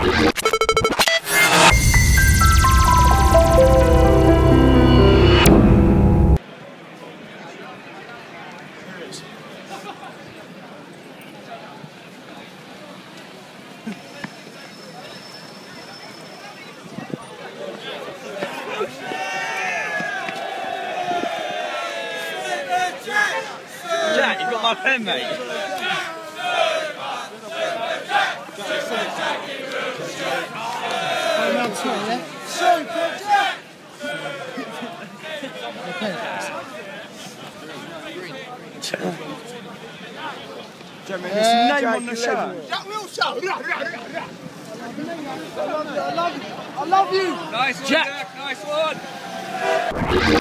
Jack, you got my pen, mate. Jeremy, his name on the shirt. Jack Wilshere. I love you. I love you. Nice one, Jack. Nice one.